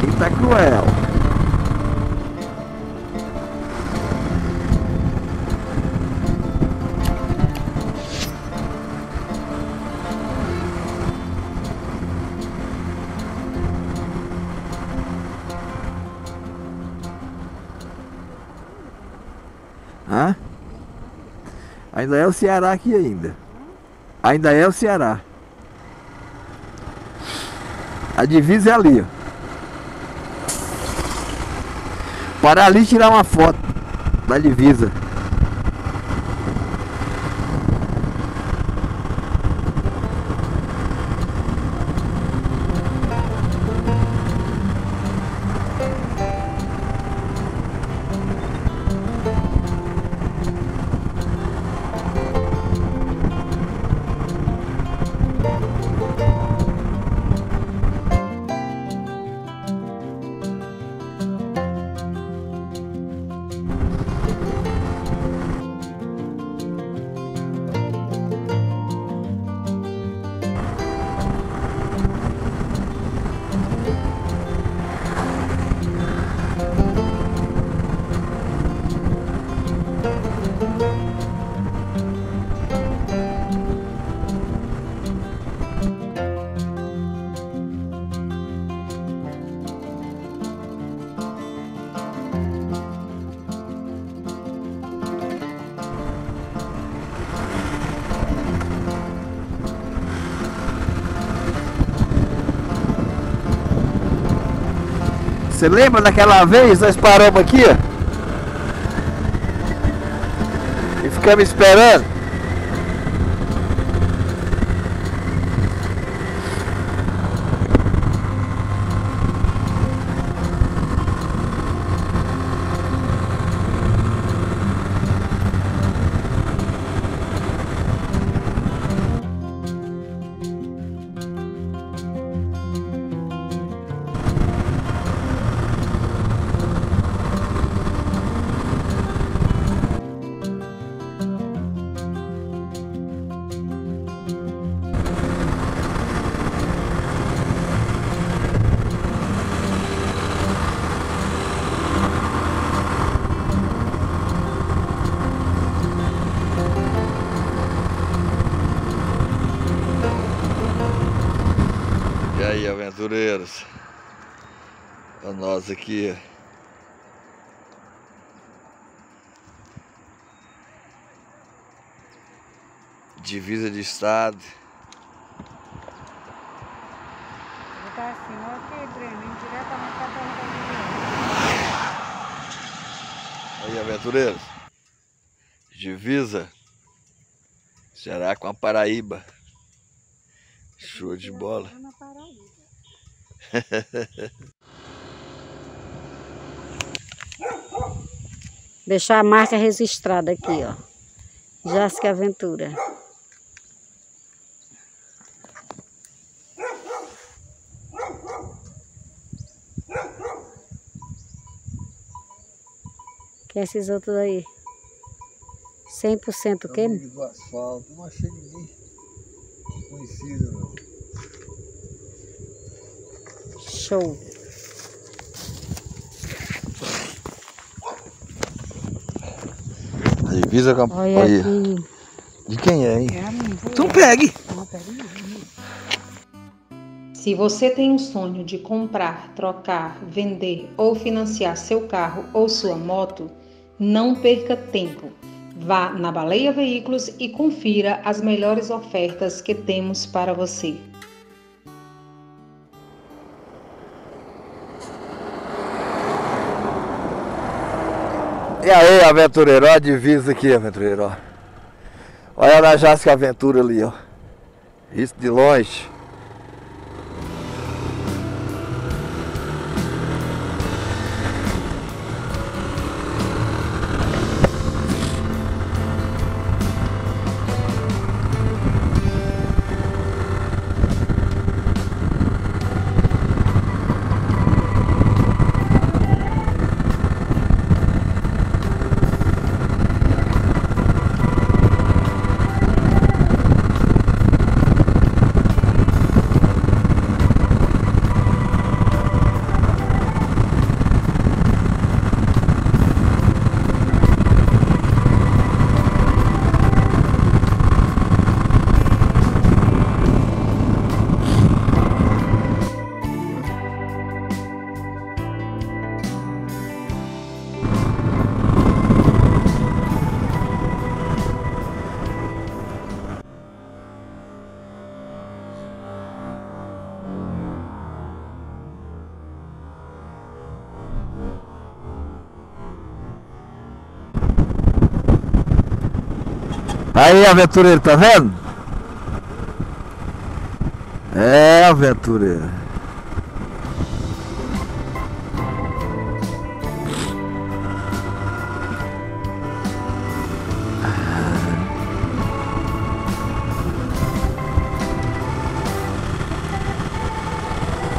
Aqui tá cruel. Hã? Ainda é o Ceará aqui ainda. Ainda é o Ceará. A divisa é ali, ó. Para ali tirar uma foto da divisa. Você lembra daquela vez nós paramos aqui? E ficamos esperando. Aventureiros? Olha nós aqui. Divisa de estado. Botar assim, ó, aqui, Breno, indo diretamente pra terra da Aí, aventureiros. Divisa. Ceará com a Paraíba. Show de bola. Deixar a marca registrada aqui, ó. Jéssica Aventura. Quem é esses outros aí? 100% o quê? Amigo do asfalto, não achei ninguém conhecido. Show. A divisa com a Olha aqui. De quem é, hein? É. Então pegue. Se você tem um sonho de comprar, trocar, vender ou financiar seu carro ou sua moto, não perca tempo. Vá na Baleia Veículos e confira as melhores ofertas que temos para você. E aí, aventureiro, ó a divisa aqui, aventureiro. Olha na Jasca Aventura ali, ó. Isso de longe. Aí, aventureiro, tá vendo? É, aventureiro.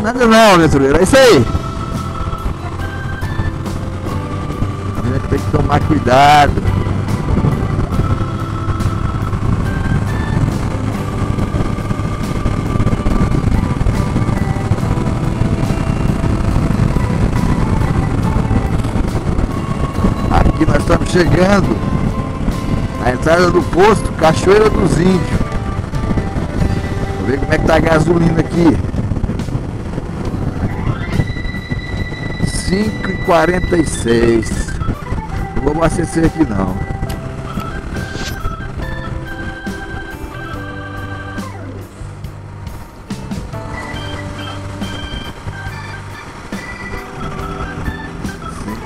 Nada não, aventureiro, é isso aí. A gente tem que tomar cuidado. Chegando à entrada do posto Cachoeira dos Índios. Vou ver como é que tá a gasolina aqui. 5 e 46 Não vou abastecer aqui não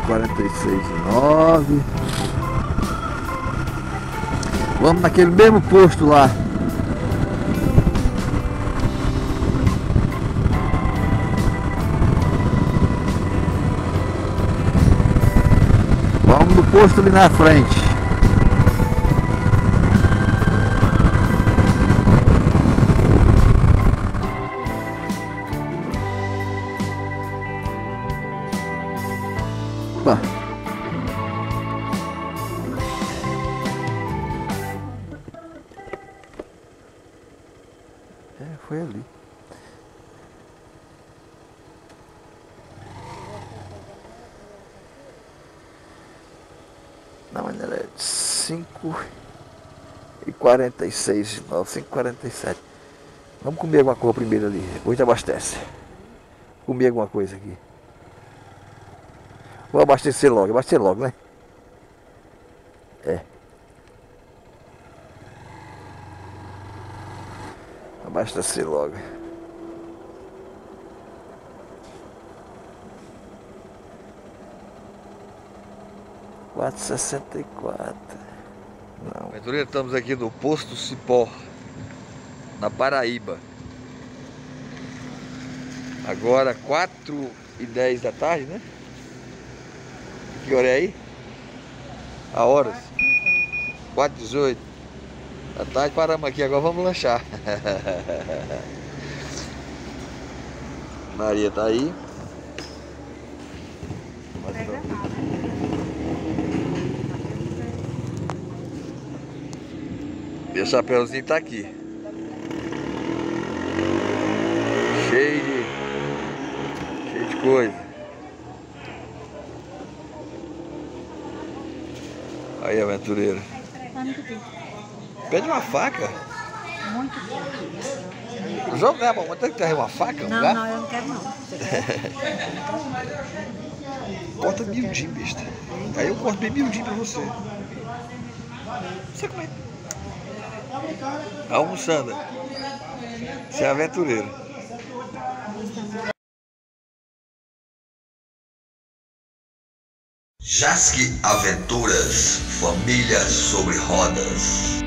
quarenta e seis nove Vamos naquele mesmo posto lá Vamos no posto ali na frente. Opa. E 46, não, 5 e 47. Vamos comer alguma coisa primeiro ali, depois abastece. Comer alguma coisa aqui. Vou abastecer logo, abastecer logo, né? É. Abastecer logo. Quatro sessenta e quatro. Não. Aventureiro, estamos aqui no posto Cipó, na Paraíba. Agora quatro e dez da tarde, né? Que hora é aí? A horas? Quatro e dezoito. Da tarde paramos aqui, agora vamos lanchar. Maria tá aí. Meu chapéuzinho tá aqui. Cheio de. Cheio de coisa. Aí, aventureiro. Pede uma faca. Muito bom. O jogo é bom, tem que ter uma faca Não, não, eu não quero não. Corta miudinho, besta. Aí eu corto bem miudinho pra você. Você como é? Almoçando. Você é aventureiro. Jasque Aventuras, família sobre rodas.